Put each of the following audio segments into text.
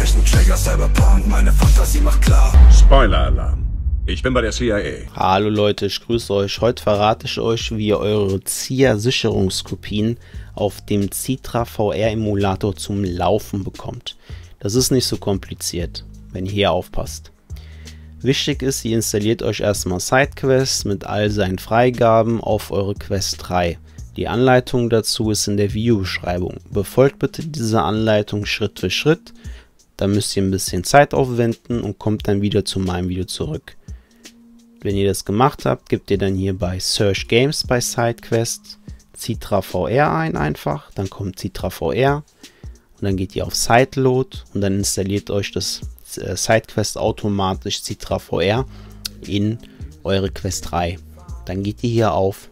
Technik, Trigger, Cyberpunk, meine Fantasie macht klar. Spoiler-Alarm. Ich bin bei der CIA. Hallo Leute, ich grüße euch. Heute verrate ich euch, wie ihr eure ZIA-Sicherungskopien auf dem Citra VR-Emulator zum Laufen bekommt. Das ist nicht so kompliziert, wenn ihr hier aufpasst. Wichtig ist, ihr installiert euch erstmal SideQuest mit all seinen Freigaben auf eure Quest 3. Die Anleitung dazu ist in der Videobeschreibung. Befolgt bitte diese Anleitung Schritt für Schritt. Dann müsst ihr ein bisschen Zeit aufwenden und kommt dann wieder zu meinem Video zurück. Wenn ihr das gemacht habt, gebt ihr dann hier bei Search Games bei SideQuest Citra VR ein einfach. Dann kommt Citra VR und dann geht ihr auf Sideload und dann installiert euch das äh, SideQuest automatisch Citra VR in eure Quest 3. Dann geht ihr hier auf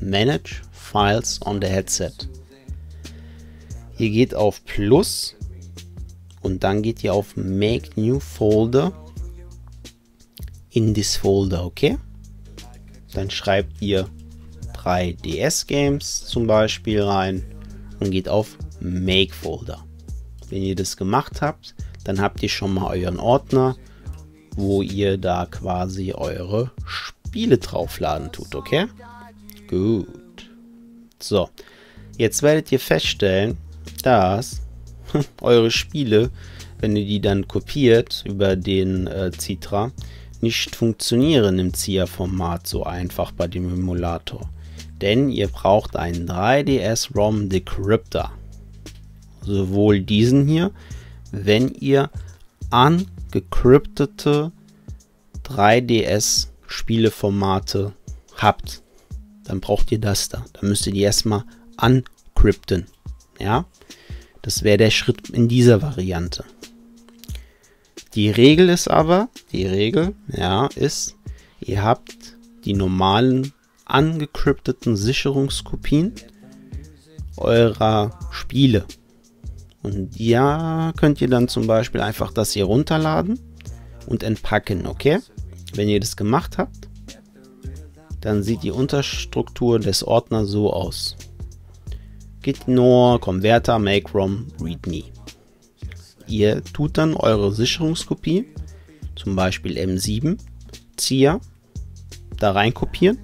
Manage Files on the Headset. Ihr geht auf Plus und dann geht ihr auf Make New Folder in this Folder, okay? Dann schreibt ihr 3DS Games zum Beispiel rein und geht auf Make Folder. Wenn ihr das gemacht habt, dann habt ihr schon mal euren Ordner, wo ihr da quasi eure Spiele draufladen tut, okay? Gut. So, jetzt werdet ihr feststellen, dass eure Spiele, wenn ihr die dann kopiert über den äh, Citra, nicht funktionieren im ZIA-Format so einfach bei dem Emulator. Denn ihr braucht einen 3DS ROM Decryptor. Sowohl diesen hier, wenn ihr ungecryptete 3DS Spieleformate habt dann braucht ihr das da. Dann müsst ihr die erstmal uncrypten. Ja, das wäre der Schritt in dieser Variante. Die Regel ist aber, die Regel, ja, ist, ihr habt die normalen angecrypteten Sicherungskopien eurer Spiele. Und ja, könnt ihr dann zum Beispiel einfach das hier runterladen und entpacken, okay? Wenn ihr das gemacht habt, dann sieht die Unterstruktur des Ordners so aus. Nur Converter make rom readme. Ihr tut dann eure Sicherungskopie, zum Beispiel M7, ZIA, da rein kopieren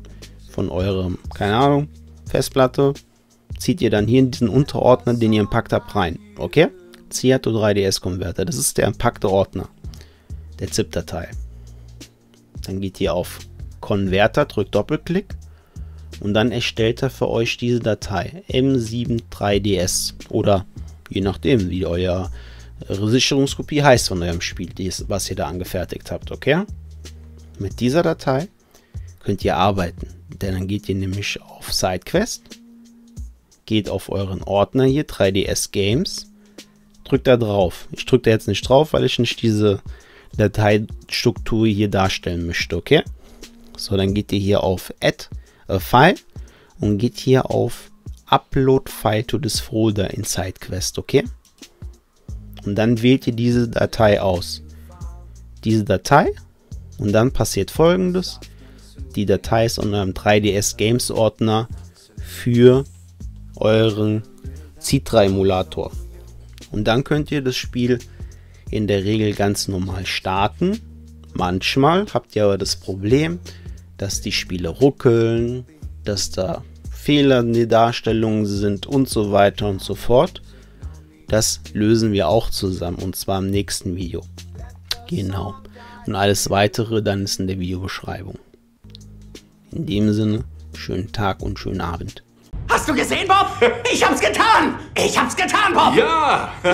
von eurem, keine Ahnung, Festplatte, zieht ihr dann hier in diesen Unterordner, den ihr impackt habt, rein. Okay? ZIA to 3DS Converter, das ist der impackte Ordner der ZIP-Datei. Dann geht ihr auf Konverter, drückt Doppelklick und dann erstellt er für euch diese Datei M73DS oder je nachdem, wie euer Sicherungskopie heißt von eurem Spiel, was ihr da angefertigt habt, okay? Mit dieser Datei könnt ihr arbeiten, denn dann geht ihr nämlich auf SideQuest, geht auf euren Ordner hier, 3DS Games, drückt da drauf. Ich drücke da jetzt nicht drauf, weil ich nicht diese Dateistruktur hier darstellen möchte, okay? So, dann geht ihr hier auf Add a File und geht hier auf Upload File to this Folder in SideQuest, okay? Und dann wählt ihr diese Datei aus. Diese Datei und dann passiert folgendes. Die Datei ist unter einem 3DS Games Ordner für euren Citra Emulator. Und dann könnt ihr das Spiel in der Regel ganz normal starten. Manchmal habt ihr aber das Problem, dass die Spiele ruckeln, dass da Fehler in den Darstellungen sind und so weiter und so fort. Das lösen wir auch zusammen und zwar im nächsten Video. Genau. Und alles weitere dann ist in der Videobeschreibung. In dem Sinne, schönen Tag und schönen Abend. Hast du gesehen, Bob? Ich hab's getan! Ich hab's getan, Bob! Ja! Ja!